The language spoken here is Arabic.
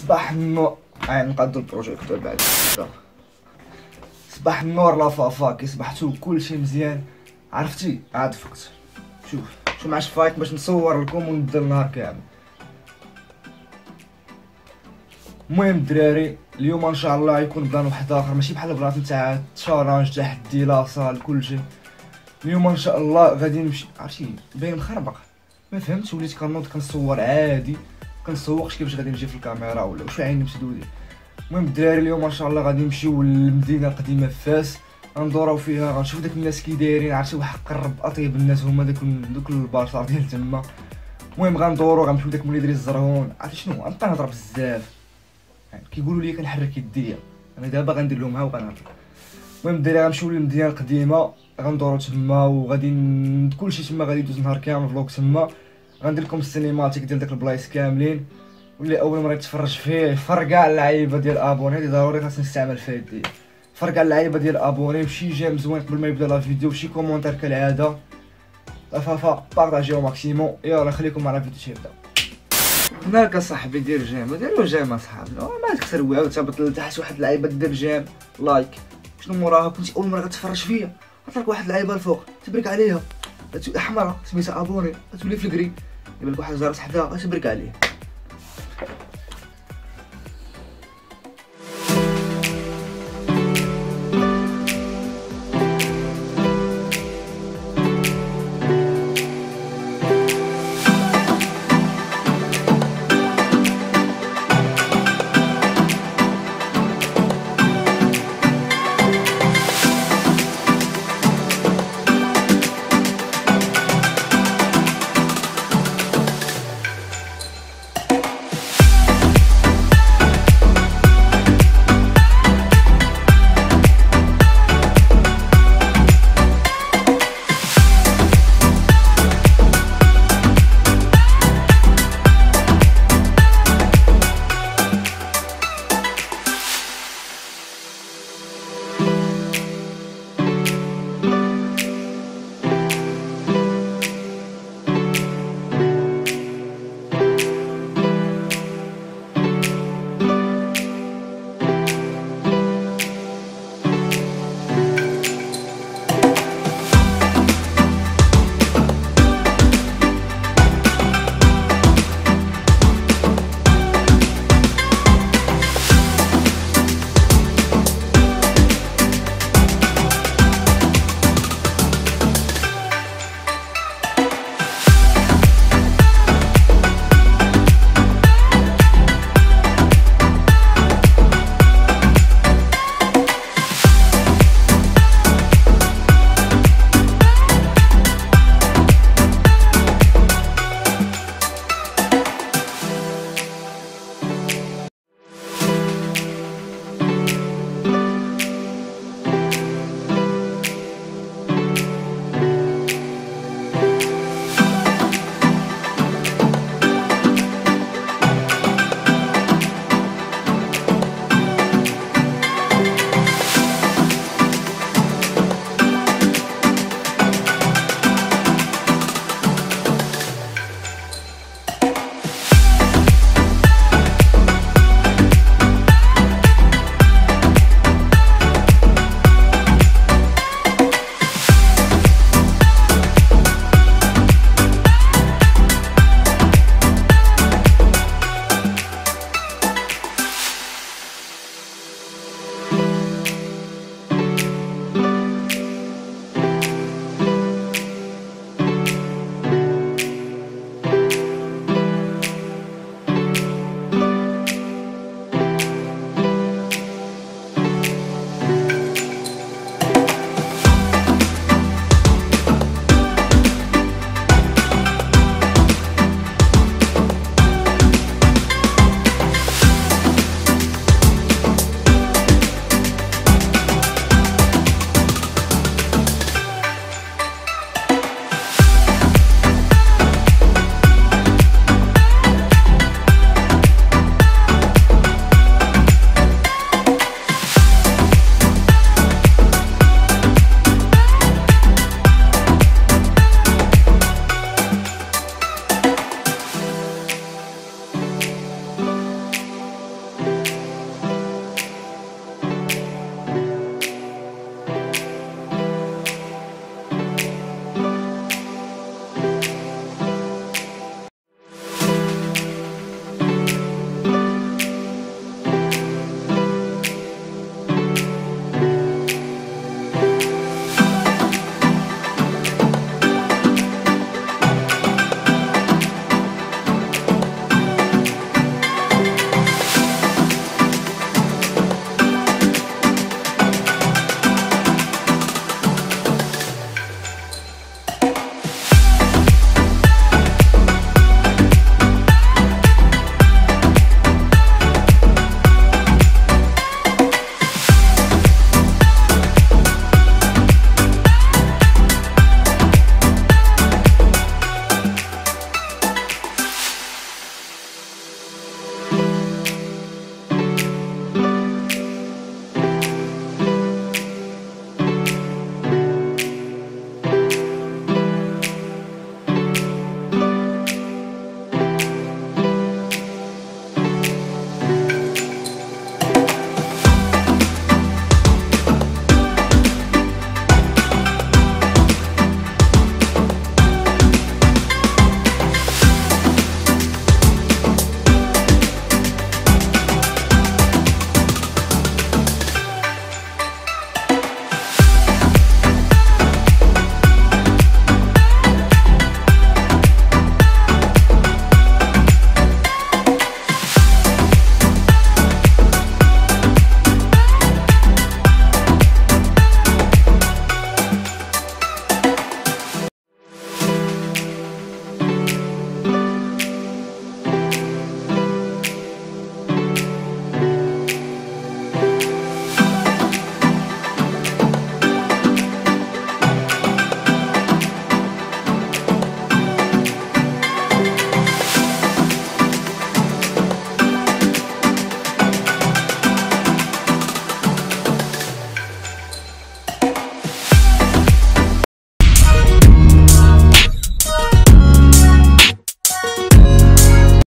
صباح النور. عين نقادو ال projecteur بعد. صباح النور لا فافا كي صبحتو كلشي مزيان. عرفتي؟ عاد فقت. شوف شوف معاش فايق باش نصور لكم ونبدا النهار كامل. المهم الدراري اليوم إن شاء الله يكون plan واحد آخر ماشي بحال ال plan نتاع challenge تحدي la salle كلشي. اليوم إن شاء الله غادي نمشي. عرفتي؟ باين مخربق ما فهمتش وليت كنوض كنصور عادي. كنسوقش كيفاش غادي نجي في الكاميرا ولا واش عيني مسدودين المهم الدراري اليوم ان شاء الله غادي نمشيو للمدينة القديمة فاس. غندورو فيها غنشوف داك الناس كي دايرين عرفتي واحد قرب أطيب الناس هما داك دوك البشر ديال تما. المهم غندورو غنمشيو داك مولاي دريس زرهون عرفتي شنو؟ غنبقى نهضر بزاف. يعني كيقولوا لي كنحرك يديا. أنا دابا غندير لهم ها وغنهضر. المهم الدراري غنمشيو للمدينة القديمة غندورو تما وغادي كلشي تما غادي يدوز نهار كامل vlog تما. غندير لكم ال cinématique ديال داك البلايص كاملين. واللي أول مرة يتفرج فيه فرقع اللعيبة ديال abonner. هادي ضروري خاصني نستعمل فيها يدي فرقع اللعيبة ديال abonner. وشي j'aime زوين قبل ما يبدأ la vidéo. وشي commentaire كالعادة. فافا بارطاجيو maximum يلا خليكم مع la vidéo تيبدا هناك صاحبي دير j'aime. ديرو j'aime اصحابي ما تكسر عاود تهبط لتحت واحد اللعيبة دير j'aime. لايك شنو موراها؟ كنتي أول مرة كتفرج فيا. عطاك واحد اللعيبة الفوق تبرك عليها. حمراء سميتها أبوني. تولي في الكري يبان لك واحد الجرس حداها تبرك عليه.